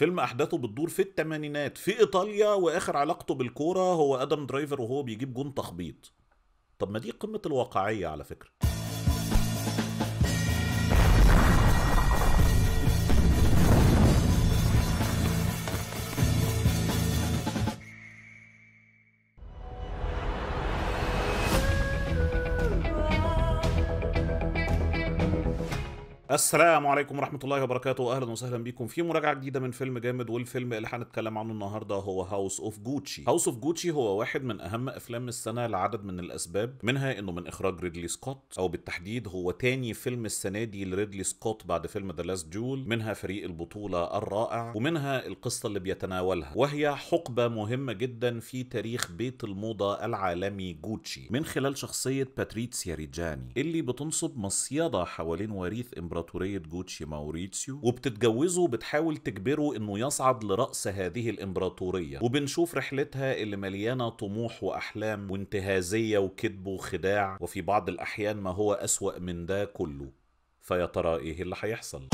فيلم أحداثه بتدور في الثمانينات في إيطاليا وآخر علاقته بالكورة هو آدم درايفر وهو بيجيب جون تخبيط. طب ما دي قمة الواقعية على فكرة. السلام عليكم ورحمة الله وبركاته أهلا وسهلا بكم في مراجعة جديدة من فيلم جامد والفيلم اللي هنتكلم عنه النهاردة هو House of Gucci House of Gucci هو واحد من أهم أفلام السنة لعدد من الأسباب منها إنه من إخراج ريدلي سكوت أو بالتحديد هو تاني فيلم السنة دي لريدلي سكوت بعد فيلم The Last Duel منها فريق البطولة الرائع ومنها القصة اللي بيتناولها وهي حقبة مهمة جدا في تاريخ بيت الموضة العالمي جوتشي من خلال شخصية باتريتسيا ريجاني اللي بتنصب مصيدة حوالين وريث إمبراطورية جوتشي ماوريتسيو وبتتجوزه وبتحاول تجبره إنه يصعد لرأس هذه الإمبراطورية. وبنشوف رحلتها اللي مليانة طموح وأحلام وانتهازية وكذب وخداع وفي بعض الأحيان ما هو أسوأ من ده كله. فيا ترى إيه اللي هيحصل؟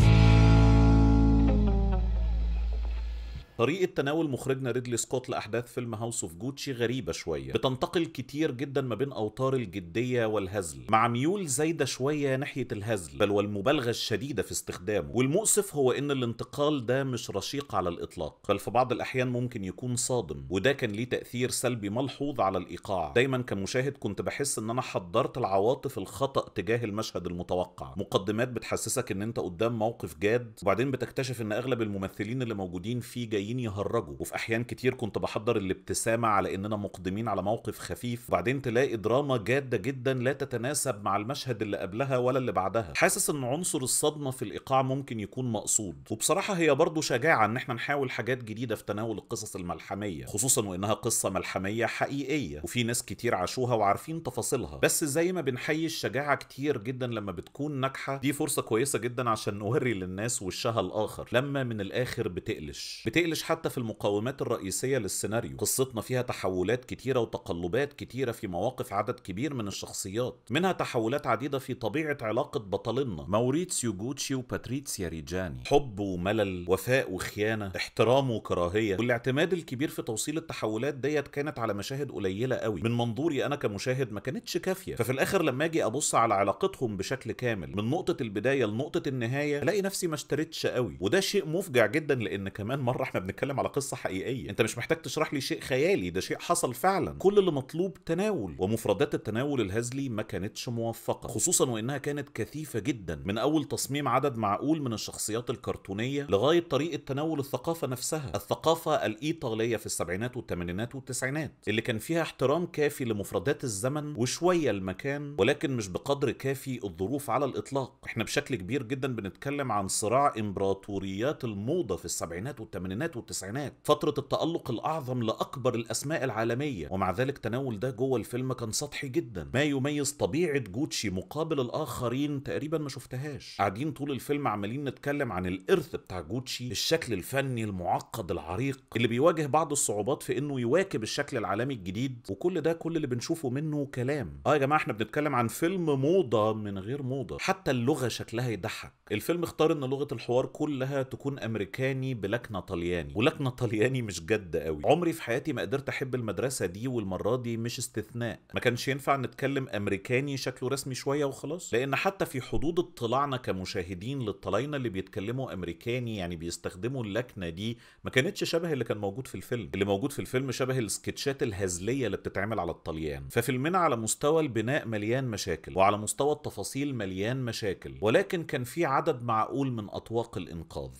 طريقة تناول مخرجنا ريدلي سكوت لأحداث فيلم House of Gucci غريبة شوية. بتنتقل كتير جدا ما بين أوتار الجدية والهزل. مع ميول زايدة شوية ناحية الهزل بل والمبالغة الشديدة في استخدامه. والمؤسف هو إن الانتقال ده مش رشيق على الإطلاق بل في بعض الأحيان ممكن يكون صادم وده كان ليه تأثير سلبي ملحوظ على الإيقاع. دايما كمشاهد كنت بحس إن أنا حضرت العواطف الخطأ تجاه المشهد المتوقع. مقدمات بتحسسك إن أنت قدام موقف جاد وبعدين بتكتشف إن أغلب الممثلين اللي موجودين فيه جايين يهرجوا. وفي أحيان كتير كنت بحضر الابتسامة على إننا مقدمين على موقف خفيف. وبعدين تلاقي دراما جادة جدا لا تتناسب مع المشهد اللي قبلها ولا اللي بعدها. حاسس إن عنصر الصدمة في الإيقاع ممكن يكون مقصود. وبصراحة هي برضو شجاعة إن إحنا نحاول حاجات جديدة في تناول القصص الملحمية. خصوصا وإنها قصة ملحمية حقيقية. وفي ناس كتير عاشوها وعارفين تفاصيلها. بس زي ما بنحيي الشجاعة كتير جدا لما بتكون ناجحة دي فرصة كويسة جدا عشان نوري للناس وشها الآخر. لما من الآخر بتقلش. بتقلش حتى في المقومات الرئيسية للسيناريو. قصتنا فيها تحولات كتيرة وتقلبات كتيرة في مواقف عدد كبير من الشخصيات. منها تحولات عديدة في طبيعة علاقة بطلنا موريتسيو جوتشي وباتريتسيا ريجاني. حب وملل وفاء وخيانة احترام وكراهية. والاعتماد الكبير في توصيل التحولات ديت كانت على مشاهد قليلة قوي. من منظوري أنا كمشاهد ما كانتش كافية. ففي الآخر لما أجي أبص على علاقتهم بشكل كامل من نقطة البداية لنقطة النهاية ألاقي نفسي ما اشتريتش قوي. وده شيء مفجع جدا لأن كمان مرة إحنا بنتكلم على قصة حقيقية. انت مش محتاج تشرح لي شيء خيالي ده شيء حصل فعلا. كل اللي مطلوب تناول ومفردات التناول الهزلي ما كانتش موفقة خصوصا وإنها كانت كثيفة جدا. من أول تصميم عدد معقول من الشخصيات الكرتونية لغاية طريقة تناول الثقافة نفسها. الثقافة الإيطالية في السبعينات والثمانينات والتسعينات اللي كان فيها احترام كافي لمفردات الزمن وشوية المكان ولكن مش بقدر كافي الظروف على الإطلاق. إحنا بشكل كبير جدا بنتكلم عن صراع إمبراطوريات الموضة في السبعينات والثمانينات والتسعينات فترة التألق الأعظم لأكبر الأسماء العالمية. ومع ذلك تناول ده جوه الفيلم كان سطحي جدا. ما يميز طبيعة جوتشي مقابل الآخرين تقريبا ما شفتهاش. قاعدين طول الفيلم عمالين نتكلم عن الإرث بتاع جوتشي الشكل الفني المعقد العريق اللي بيواجه بعض الصعوبات في إنه يواكب الشكل العالمي الجديد. وكل ده كل اللي بنشوفه منه كلام. آه يا جماعة إحنا بنتكلم عن فيلم موضة من غير موضة. حتى اللغة شكلها يضحك. الفيلم اختار إن لغة الحوار كلها تكون أمريكاني بلكنة طلياني ولكنة طلياني مش جد قوي. عمري في حياتي ما قدرت أحب المدرسة دي والمرة دي مش استثناء. ما كانش ينفع نتكلم أمريكاني شكله رسمي شوية وخلاص. لأن حتى في حدود اطلاعنا كمشاهدين للطلاينة اللي بيتكلموا أمريكاني يعني بيستخدموا اللكنة دي ما كانتش شبه اللي كان موجود في الفيلم. اللي موجود في الفيلم شبه السكتشات الهزلية اللي بتتعمل على الطليان. ففيلمنا على مستوى البناء مليان مشاكل وعلى مستوى التفاصيل مليان مشاكل ولكن كان في عدد معقول من أطواق الإنقاذ.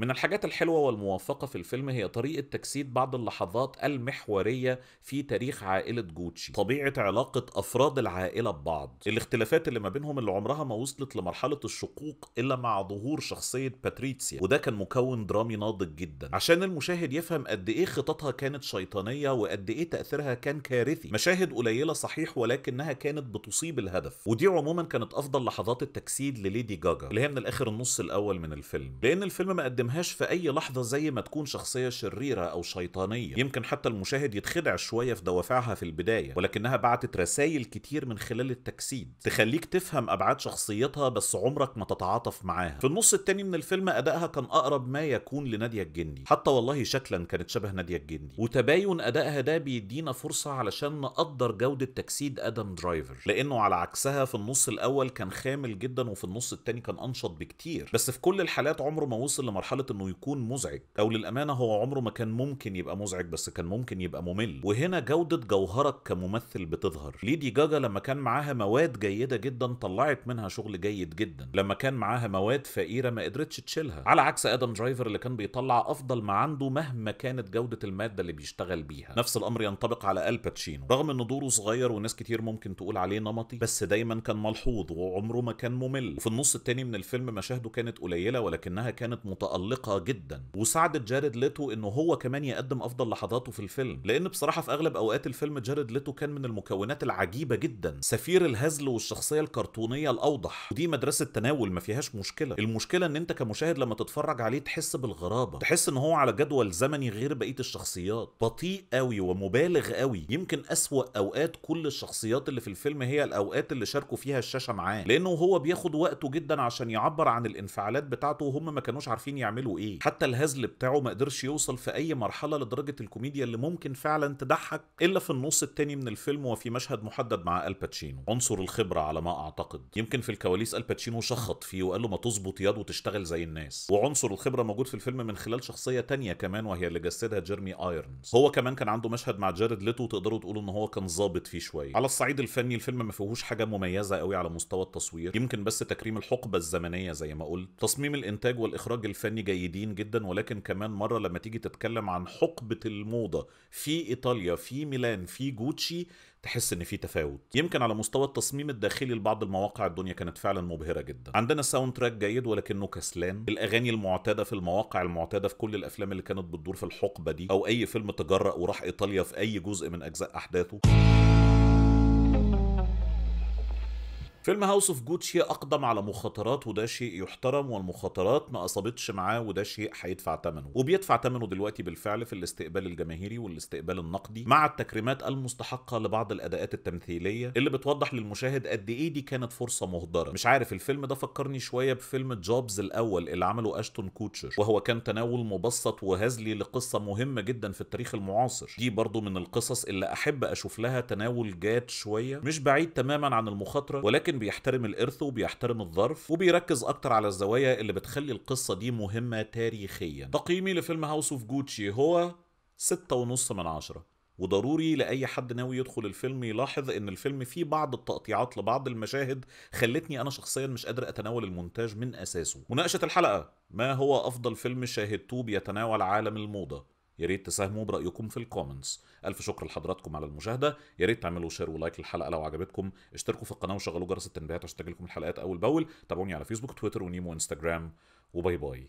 من الحاجات الحلوة والموفقة في الفيلم هي طريقة تجسيد بعض اللحظات المحورية في تاريخ عائلة جوتشي. طبيعة علاقة أفراد العائلة ببعض. الاختلافات اللي ما بينهم اللي عمرها ما وصلت لمرحلة الشقوق إلا مع ظهور شخصية باتريتسيا وده كان مكون درامي ناضج جدا. عشان المشاهد يفهم قد إيه خططها كانت شيطانية وقد إيه تأثيرها كان كارثي. مشاهد قليلة صحيح ولكنها كانت بتصيب الهدف. ودي عموما كانت أفضل لحظات التجسيد لليدي جاجا اللي هي من الآخر النص الأول من الفيلم. لأن الفيلم ما قدمهاش في أي لحظة زي ما تكون شخصية شريرة أو شيطانية. يمكن حتى المشاهد يتخدع شوية في دوافعها في البداية ولكنها بعتت رسائل كتير من خلال التجسيد تخليك تفهم أبعاد شخصيتها بس عمرك ما تتعاطف معاها. في النص التاني من الفيلم أدائها كان أقرب ما يكون لنادية الجندي حتى والله شكلا كانت شبه نادية الجندي وتباين ادائها ده بيدينا فرصة علشان نقدر جودة تجسيد آدم درايفر. لأنه على عكسها في النص الأول كان خامل جدا وفي النص التاني كان أنشط بكتير. بس في كل الحالات عمره ما وصل لمرحلة إنه يكون مزعج. أو للأمانة هو عمره ما كان ممكن يبقى مزعج بس كان ممكن يبقى ممل. وهنا جودة جوهرك كممثل بتظهر. ليدي جاجا لما كان معاها مواد جيدة جدا طلعت منها شغل جيد جدا. لما كان معاها مواد فقيرة ما قدرتش تشيلها. على عكس آدم درايفر اللي كان بيطلع أفضل ما عنده مهما كانت جودة المادة اللي بيشتغل بيها. نفس الأمر ينطبق على آل باتشينو رغم ان دوره صغير وناس كتير ممكن تقول عليه نمطي بس دايما كان ملحوظ وعمره ما كان ممل. وفي النص التاني من الفيلم مشاهده كانت قليلة ولكنها كانت متألقة جدا. وساعدت جاريد ليتو إنه هو كمان يقدم أفضل لحظاته في الفيلم. لأن بصراحة في أغلب أوقات الفيلم جاريد ليتو كان من المكونات العجيبة جدا. سفير الهزل والشخصية الكرتونية الأوضح. ودي مدرسة تناول ما فيهاش مشكلة. المشكلة إن أنت كمشاهد لما تتفرج عليه تحس بالغرابة. تحس إن هو على جدول زمني غير بقية الشخصيات. بطيء قوي ومبالغ قوي يمكن أسوأ أوقات كل الشخصيات اللي في الفيلم هي الأوقات اللي شاركوا فيها الشاشة معاه. لأنه هو بياخد وقته جدا عشان يعبر عن الانفعالات بتاعته وهم ما كانوش عارفين يعملوا إيه؟ حتى الهزل بتاعه ما قدرش يوصل في أي مرحلة لدرجة الكوميديا اللي ممكن فعلا تضحك إلا في النص التاني من الفيلم وفي مشهد محدد مع آل باتشينو عنصر الخبرة على ما أعتقد. يمكن في الكواليس آل باتشينو شخط فيه وقال له ما تظبط ياد وتشتغل زي الناس. وعنصر الخبرة موجود في الفيلم من خلال شخصية تانية كمان وهي اللي جسدها جيرمي آيرنز. هو كمان كان عنده مشهد مع جاريد ليتو تقدروا تقولوا إن هو كان ظابط فيه شوية. على الصعيد الفني الفيلم ما فيهوش حاجة مميزة قوي على مستوى التصوير. يمكن بس تكريم الحقبة الزمنية زي ما قلت. تصميم الإنتاج والإخراج الفني جيدين جدا ولكن كمان مرة لما تيجي تتكلم عن حقبة الموضة في إيطاليا في ميلان في جوتشي تحس إن في تفاوت. يمكن على مستوى التصميم الداخلي لبعض المواقع الدنيا كانت فعلا مبهرة جدا. عندنا soundtrack جيد ولكنه كسلان. الأغاني المعتادة في المواقع المعتادة في كل الأفلام اللي كانت بتدور في الحقبة دي أو أي فيلم تجرأ وراح إيطاليا في أي جزء من أجزاء أحداثه. فيلم House of Gucci اقدم على مخاطرات وده شيء يحترم والمخاطرات ما اصابتش معاه وده شيء هيدفع ثمنه وبيدفع ثمنه دلوقتي بالفعل في الاستقبال الجماهيري والاستقبال النقدي مع التكريمات المستحقة لبعض الأداءات التمثيلية اللي بتوضح للمشاهد قد إيه دي كانت فرصة مهدرة. مش عارف الفيلم ده فكرني شوية بفيلم جوبز الأول اللي عمله أشتون كوتشر وهو كان تناول مبسط وهزلي لقصة مهمة جدا في التاريخ المعاصر. دي برضو من القصص اللي أحب أشوف لها تناول جاد شوية مش بعيد تماما عن المخاطرة ولكن بيحترم الإرث وبيحترم الظرف وبيركز أكتر على الزوايا اللي بتخلي القصة دي مهمة تاريخيا. تقييمي لفيلم House of Gucci هو ستة ونص من عشرة. وضروري لأي حد ناوي يدخل الفيلم يلاحظ إن الفيلم فيه بعض التقطيعات لبعض المشاهد خلتني أنا شخصيا مش قادر أتناول المونتاج من أساسه. مناقشة الحلقة ما هو أفضل فيلم شاهدتوه بيتناول عالم الموضة؟ يا ريت تساهموا برأيكم في ال comments. ألف شكر لحضراتكم على المشاهدة. يا ريت تعملوا share و like للحلقة لو عجبتكم. اشتركوا في القناة وشغلوا جرس التنبيهات عشان تجيلكم الحلقات أول بأول. تابعوني على فيسبوك تويتر ونيمو وإنستجرام. و bye bye.